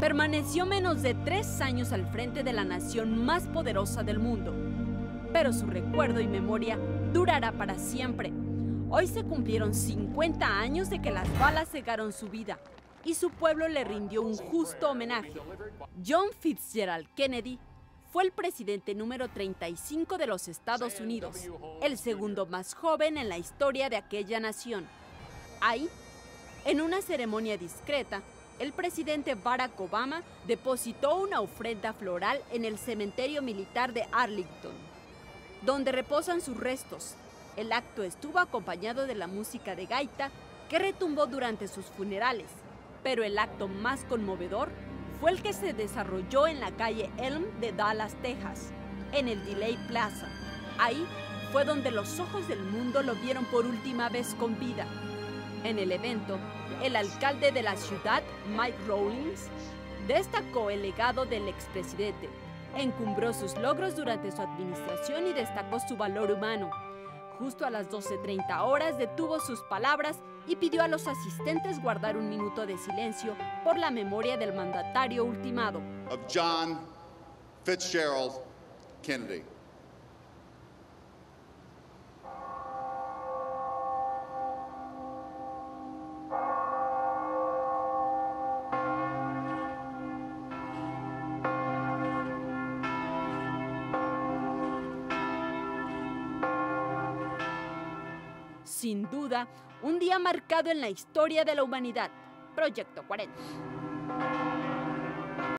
Permaneció menos de tres años al frente de la nación más poderosa del mundo, pero su recuerdo y memoria durará para siempre. Hoy se cumplieron 50 años de que las balas cegaron su vida y su pueblo le rindió un justo homenaje. John Fitzgerald Kennedy fue el presidente número 35 de los Estados Unidos, el segundo más joven en la historia de aquella nación. Ahí, en una ceremonia discreta, el presidente Barack Obama depositó una ofrenda floral en el cementerio militar de Arlington, donde reposan sus restos. El acto estuvo acompañado de la música de gaita que retumbó durante sus funerales, pero el acto más conmovedor fue el que se desarrolló en la calle Elm de Dallas, Texas, en el Delay Plaza. Ahí fue donde los ojos del mundo lo vieron por última vez con vida. En el evento, el alcalde de la ciudad, Mike Rawlings, destacó el legado del expresidente, encumbró sus logros durante su administración y destacó su valor humano. Justo a las 12.30 horas detuvo sus palabras y pidió a los asistentes guardar un minuto de silencio por la memoria del mandatario ultimado. Of John Fitzgerald Kennedy. Sin duda, un día marcado en la historia de la humanidad. Proyecto 40.